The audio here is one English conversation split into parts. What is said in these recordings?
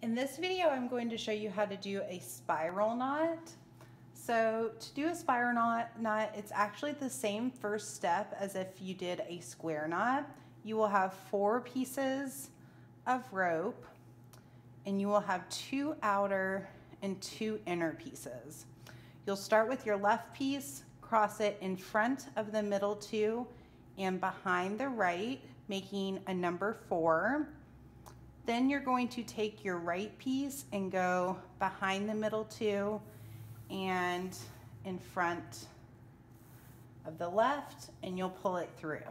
In this video, I'm going to show you how to do a spiral knot. So to do a spiral knot, knot, it's actually the same first step as if you did a square knot. You will have four pieces of rope and you will have two outer and two inner pieces. You'll start with your left piece, cross it in front of the middle two and behind the right, making a number four. Then you're going to take your right piece and go behind the middle two and in front of the left and you'll pull it through.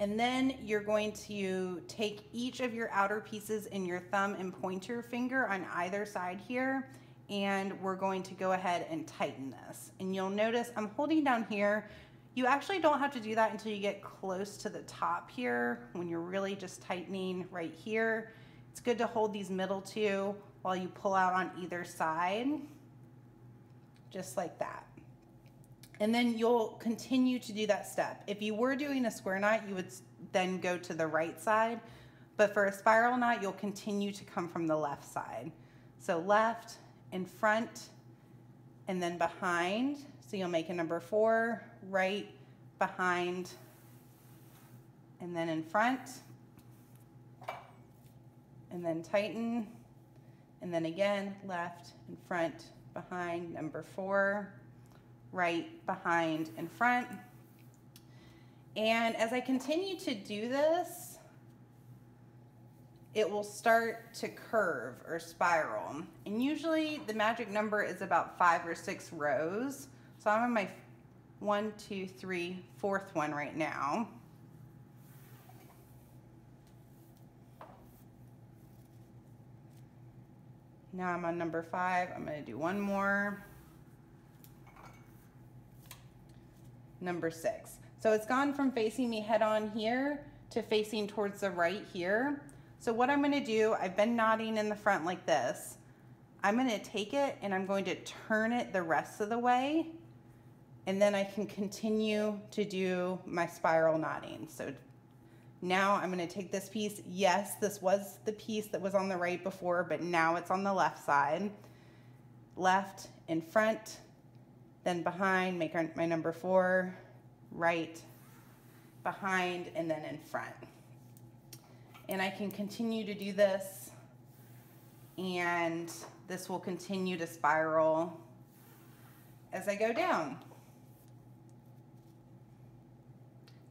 And then you're going to take each of your outer pieces in your thumb and pointer finger on either side here and we're going to go ahead and tighten this. And you'll notice I'm holding down here you actually don't have to do that until you get close to the top here when you're really just tightening right here. It's good to hold these middle two while you pull out on either side, just like that. And then you'll continue to do that step. If you were doing a square knot, you would then go to the right side. But for a spiral knot, you'll continue to come from the left side. So left, in front, and then behind. So you'll make a number four, right, behind, and then in front, and then tighten, and then again, left and front, behind, number four, right, behind, and front. And as I continue to do this, it will start to curve or spiral. And usually the magic number is about five or six rows. So I'm on my one, two, three, fourth one right now. Now I'm on number five. I'm going to do one more. Number six. So it's gone from facing me head on here to facing towards the right here. So what I'm going to do, I've been knotting in the front like this. I'm going to take it and I'm going to turn it the rest of the way and then I can continue to do my spiral knotting. So now I'm gonna take this piece. Yes, this was the piece that was on the right before, but now it's on the left side. Left in front, then behind, make my number four, right, behind, and then in front. And I can continue to do this and this will continue to spiral as I go down.